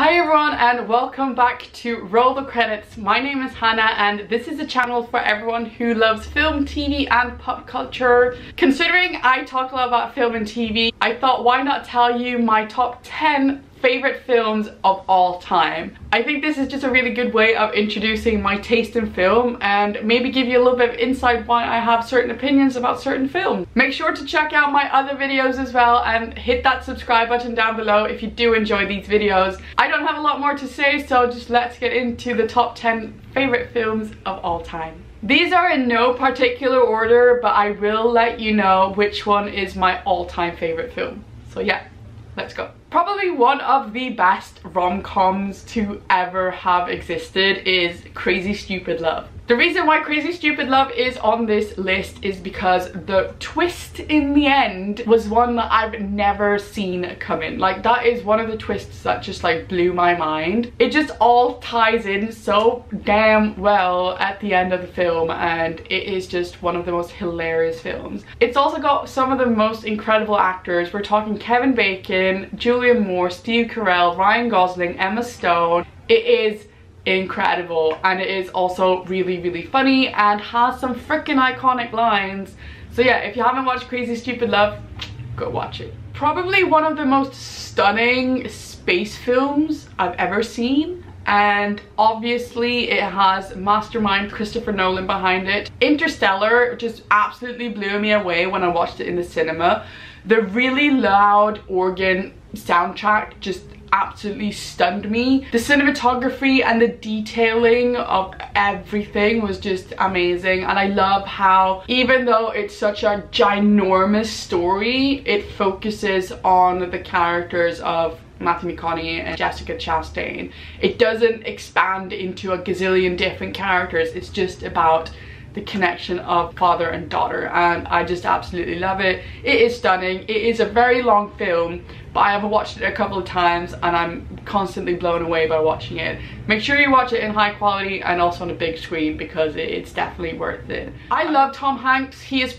Hi everyone and welcome back to Roll the Credits. My name is Hannah and this is a channel for everyone who loves film, TV and pop culture. Considering I talk a lot about film and TV, I thought why not tell you my top 10 favorite films of all time. I think this is just a really good way of introducing my taste in film and maybe give you a little bit of insight why I have certain opinions about certain films. Make sure to check out my other videos as well and hit that subscribe button down below if you do enjoy these videos. I don't have a lot more to say so just let's get into the top 10 favorite films of all time. These are in no particular order but I will let you know which one is my all-time favorite film. So yeah, let's go. Probably one of the best rom-coms to ever have existed is Crazy Stupid Love. The reason why Crazy Stupid Love is on this list is because the twist in the end was one that I've never seen coming. Like that is one of the twists that just like blew my mind. It just all ties in so damn well at the end of the film and it is just one of the most hilarious films. It's also got some of the most incredible actors. We're talking Kevin Bacon, Julianne Moore, Steve Carell, Ryan Gosling, Emma Stone. It is incredible and it is also really really funny and has some freaking iconic lines so yeah if you haven't watched crazy stupid love go watch it probably one of the most stunning space films i've ever seen and obviously it has mastermind Christopher Nolan behind it. Interstellar just absolutely blew me away when I watched it in the cinema. The really loud organ soundtrack just absolutely stunned me. The cinematography and the detailing of everything was just amazing and I love how even though it's such a ginormous story, it focuses on the characters of Matthew McConaughey and Jessica Chastain. It doesn't expand into a gazillion different characters, it's just about the connection of father and daughter and I just absolutely love it. It is stunning. It is a very long film but I have watched it a couple of times and I'm constantly blown away by watching it. Make sure you watch it in high quality and also on a big screen because it's definitely worth it. I love Tom Hanks. He is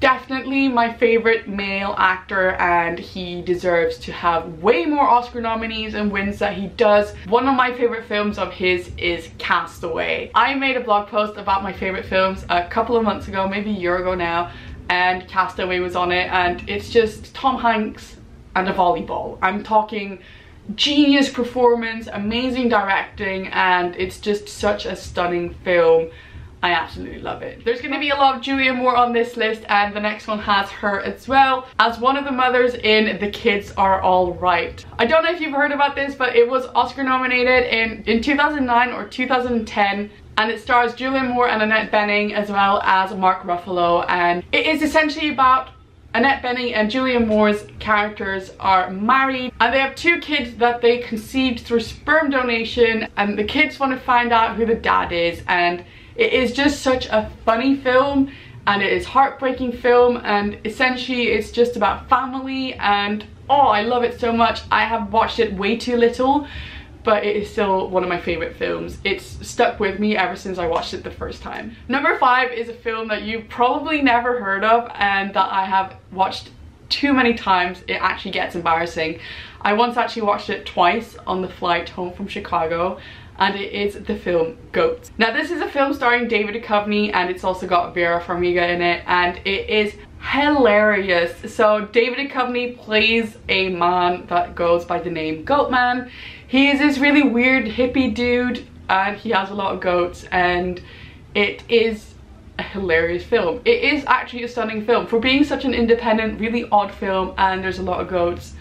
definitely my favorite male actor and he deserves to have way more Oscar nominees and wins that he does. One of my favorite films of his is Castaway. I made a blog post about my favorite films a couple of months ago, maybe a year ago now, and Castaway was on it and it's just Tom Hanks and a volleyball. I'm talking genius performance, amazing directing, and it's just such a stunning film. I absolutely love it. There's going to be a lot of Julianne Moore on this list and the next one has her as well as one of the mothers in The Kids Are All Right. I don't know if you've heard about this but it was Oscar nominated in, in 2009 or 2010 and it stars Julianne Moore and Annette Bening as well as Mark Ruffalo and it is essentially about Annette Bening and Julianne Moore's characters are married and they have two kids that they conceived through sperm donation and the kids want to find out who the dad is and it is just such a funny film and it is heartbreaking film and essentially it's just about family and oh I love it so much. I have watched it way too little but it is still one of my favorite films. It's stuck with me ever since I watched it the first time. Number five is a film that you've probably never heard of and that I have watched too many times it actually gets embarrassing. I once actually watched it twice on the flight home from Chicago and it is the film Goats. Now this is a film starring David Duchovny and it's also got Vera Farmiga in it and it is hilarious. So David Duchovny plays a man that goes by the name Goatman. He is this really weird hippie dude and he has a lot of goats and it is a hilarious film. It is actually a stunning film. For being such an independent, really odd film and there's a lot of goats,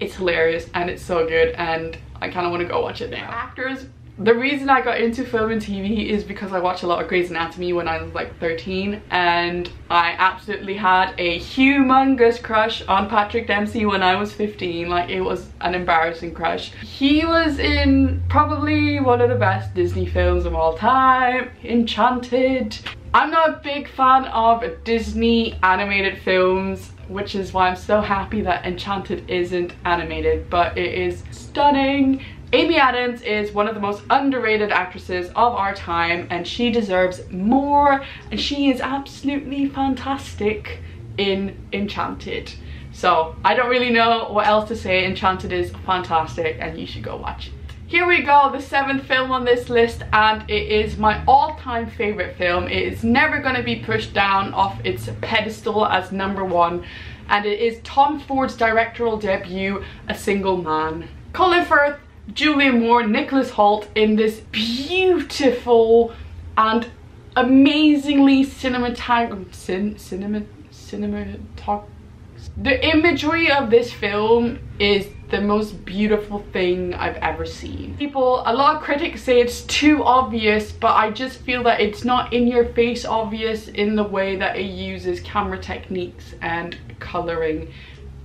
it's hilarious and it's so good and I kind of want to go watch it now. Actors the reason I got into film and TV is because I watched a lot of Grey's Anatomy when I was like 13 and I absolutely had a humongous crush on Patrick Dempsey when I was 15 like it was an embarrassing crush. He was in probably one of the best Disney films of all time, Enchanted. I'm not a big fan of Disney animated films which is why I'm so happy that Enchanted isn't animated but it is stunning Amy Adams is one of the most underrated actresses of our time and she deserves more and she is absolutely fantastic in Enchanted. So I don't really know what else to say. Enchanted is fantastic and you should go watch it. Here we go, the seventh film on this list and it is my all-time favorite film. It is never going to be pushed down off its pedestal as number one and it is Tom Ford's directorial debut, A Single Man. Colin Firth, Julianne Moore, Nicholas Hoult in this beautiful and amazingly cinematog cin cinema cinematog the imagery of this film is the most beautiful thing I've ever seen. People, a lot of critics say it's too obvious, but I just feel that it's not in your face obvious in the way that it uses camera techniques and coloring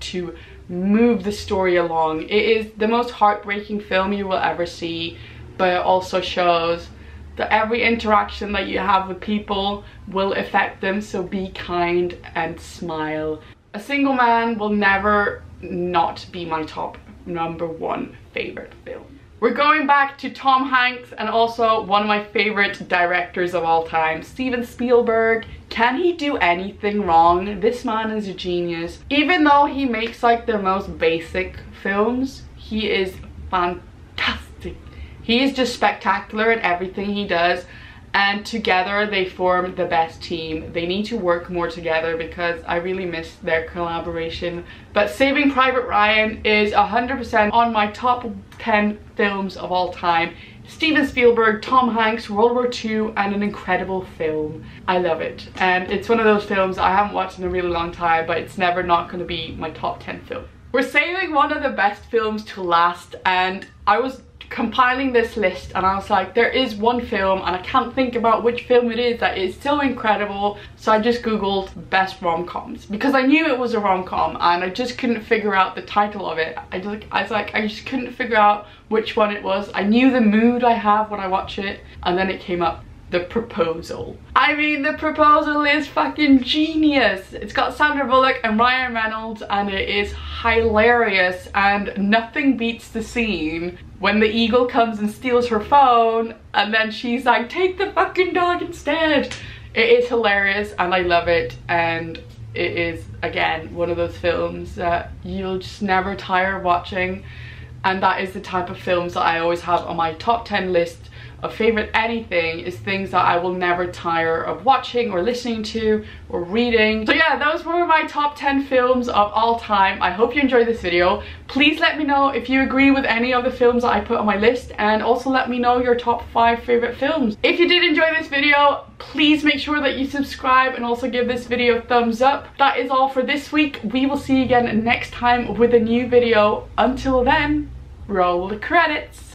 to move the story along. It is the most heartbreaking film you will ever see, but it also shows that every interaction that you have with people will affect them, so be kind and smile. A Single Man will never not be my top number one favorite film. We're going back to Tom Hanks and also one of my favorite directors of all time, Steven Spielberg. Can he do anything wrong? This man is a genius. Even though he makes like the most basic films, he is fantastic. He is just spectacular at everything he does and together they form the best team. They need to work more together because I really miss their collaboration. But Saving Private Ryan is 100% on my top 10 films of all time. Steven Spielberg, Tom Hanks, World War II, and an incredible film. I love it. And it's one of those films I haven't watched in a really long time, but it's never not going to be my top 10 film. We're saving one of the best films to last, and I was compiling this list and I was like there is one film and I can't think about which film it is that is so incredible. So I just googled best rom-coms because I knew it was a rom-com and I just couldn't figure out the title of it. I just I was like I just couldn't figure out which one it was. I knew the mood I have when I watch it and then it came up the Proposal. I mean, The Proposal is fucking genius. It's got Sandra Bullock and Ryan Reynolds and it is hilarious and nothing beats the scene when the eagle comes and steals her phone and then she's like, take the fucking dog instead. It is hilarious and I love it and it is, again, one of those films that you'll just never tire of watching and that is the type of films that I always have on my top 10 list a favorite anything is things that I will never tire of watching or listening to or reading. So yeah, those were my top 10 films of all time. I hope you enjoyed this video. Please let me know if you agree with any of the films that I put on my list and also let me know your top 5 favorite films. If you did enjoy this video, please make sure that you subscribe and also give this video a thumbs up. That is all for this week. We will see you again next time with a new video. Until then, roll the credits.